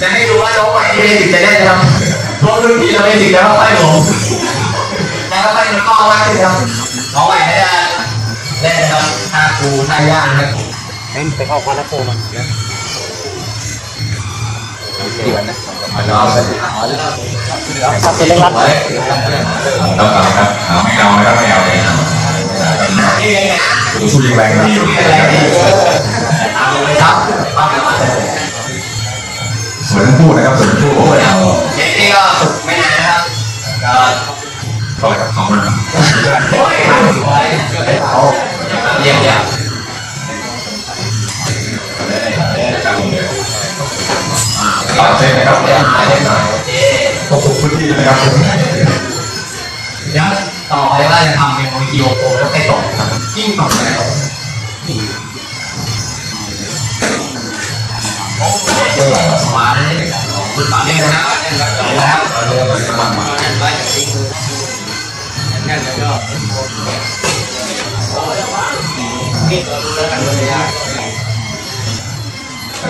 จะให้ดูว่าน้องใหม่ที่เล่นถึงจะได้นะครับพวกรุ่นพี่เราไม่ถึงแล้วค่ผมแล้วก็ค่อยมันก็มากขึ้นครับน้องใหม่ไม่ได้เล่นนะครับท่าครูท่าย่ากนะครับเอ็นไปเข้าคอนนักโกมันเนี่ยมาลองตัดเป็นเรื่องรัดต้องการครับเอาไม่เอานะครับไม่เอาเลยนี่ไงเนี่ยดูสู้ยิงแรงนะนี่มีอะไรดีครับ สวยทั้งคู่นะครับสวยทั้งคู่โอ้โหแล้วเด็กนี่ก็ไม่นานนะครับก็เข้าไปกับเขาเลยโอ้ยเอาเยี่ยมเยี่ยมต่อเส้นนะครับเดี๋ยวหาเดี๋ยวหน่อบคุมพื้นที่นะครับเดี๋ยวต่อไปว่าจะทำเป็นโมจิโอโอแล้วไปต่อครับยิ่งต่อไป มาเลยคุณต่อเนี่ยนะครับนะครับ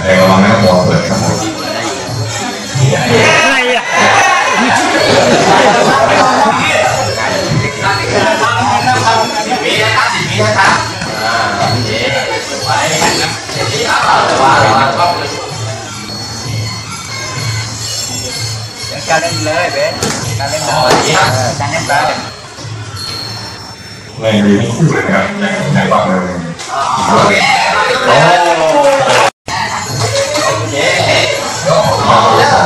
แต่ระวังนะครับอลเปิดครับผมอะไรอะมีนะครับสิบมีนะครับอ่าโอเคไว้นี่ครับวางวางกล้องกา เลยเบสการเล่นอ๋อนี่ครับการเล่นเลยแรงดีทั้งคู่เลยนะครับแรงปักเลยโอเคโอ้โอเคยกออกแล้ว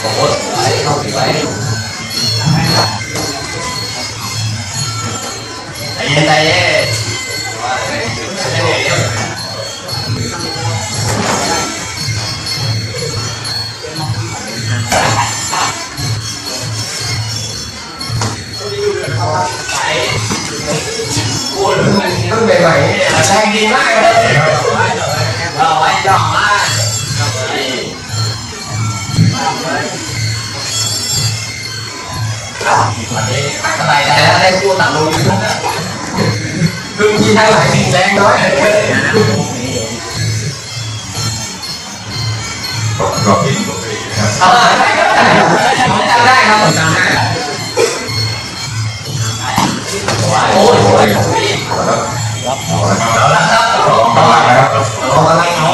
โอ้โหไป พูดเพิ่งใหม่ๆเนี่ยแรงดีมากเลยเอาไว้ย่อง มากอะไรได้แล้วได้คู่ต่างลงยูทูบคือมีทั้งหลายสิ่งแรงน้อยรอบที่นะครับเออจำได้ครับจำได้โอ้ยโอ้ยเอาละครับเอาละครับลองตั้งหลักนะครับเอาอะไรเอา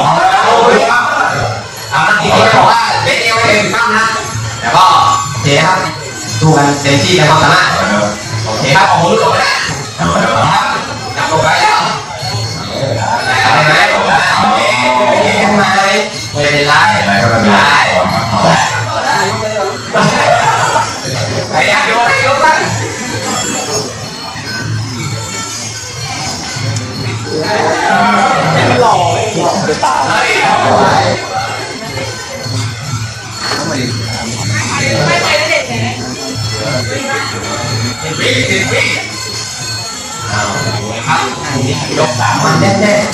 โอ้ยครับเอาละทีนี้บอกว่าเบสเอลเองตั้งนะแล้วก็โอเคครับดูกันเต็มที่ในความสามารถโอเคครับของมือลงไปแล้วเอาะครับครับจับลงไปแล้วอะไหมโอเคทำไมไม่เป็นไรอะไรก็ได้ได้ก่อนครับเอาละไปอยากโยนให้ยกบ้างหล่อหล่อจะตายเฮ้ยสิบวิสิบวิเอาครั บยกสามมันแน่ๆ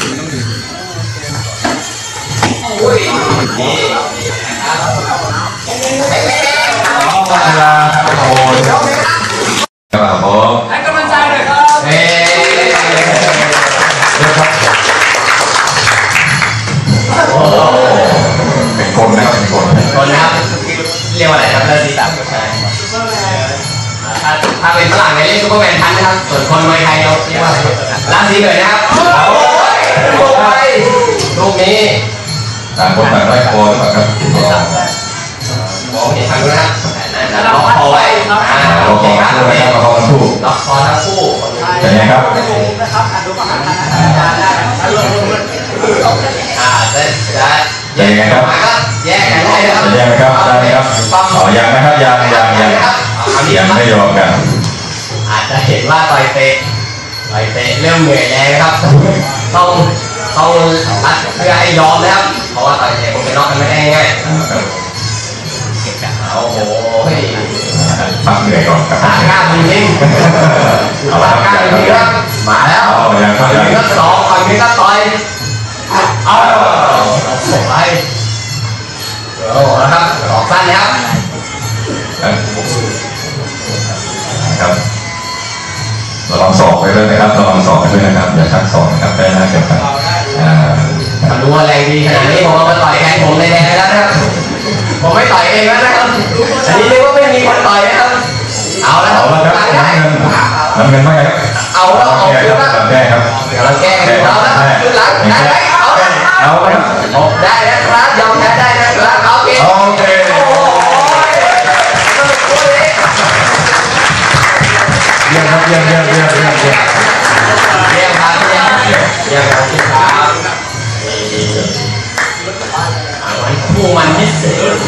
โอ้ยนี่นะ ครับเฮ้เวลาครับโอ้ยครับผมให้กำลังใจหน่อยครับเฮ้โอ้เป็นคนนะเป็นคนคนนะครับเรียกว่าอะไรครับเริ่มที่สามใช่ถ้าเป็นฝรั่งเนี่ยเรียกซุปเปอร์แมนพันนะครับ ส่วนคนมวยไทยเราเรียกว่าอะไรราศีเกิดนะครับโอ้ยลูกไปลูกนี้ ต่างคนต่างได้โคนครับมองเห็นทางนู้นนะแล้วล็อกคอไว้อ่าเราโอขเคอครับคู่นะครับเราขอคู่ล็อกคอทั้งคู่เป็นไงครับนะครับอ่านดูประกาศนะได้ได้ลงลงอ่าจะจะแยกกันออกมาก็แยกกันได้ครับจะยังไหมครับได้ครับอ๋อยังนะครับยังยังยังยังไม่ยอมกัน อาจจะเห็นว่าต่อยเตะต่อยเตะเริ่มเหนื่อยแรงนะครับ ต้องต้องรัดเพื่อให้ยอมนะครับ เพราะว่าต่อยเตะผมเป็นน็อกกันไม่ได้ง่ายครับๆอ่าโอ้โหพักเหนื่อยก่อนครับหากล้ามจริงๆหากล้ามจริงๆครับมาแล้วเอาอย่างครับฝั่งนี้ก็สองฝั่งนี้ก็ต่อยเอาส่งไปโอ้โหนะครับออกสั้นนะครับครับระวังสอบไปด้วยนะครับระวังสอบไปด้วยนะครับอย่าชักสอบนะครับได้น่าเจ็บครับอ่า ถ้ารู้ว่าแรงดีขนาดนี้ผมเอามาต่อยแทนผมในแดงแล้วนะครับ ผมไม่ต่อยเองแล้วนะครับ อันนี้เรียกว่าไม่มีคนต่อยนะครับ เอาแล้วเอาละครับต่อยได้น้ำเงินน้ำเงินว่าไงครับ เอาแล้วเอาแก้ขึ้คนรับแล้วแก้ครับกำลังแก้กันเอาแล้วขึ้นหลังได้ไหมเอาแล้วเอาละครับได้นะครับยอมแพ้ได้นะครับโอเคโอเคโอ้โหเยี่ยมครับเยี่ยมเยี่ยมเยี่ยมเยี่ยม ค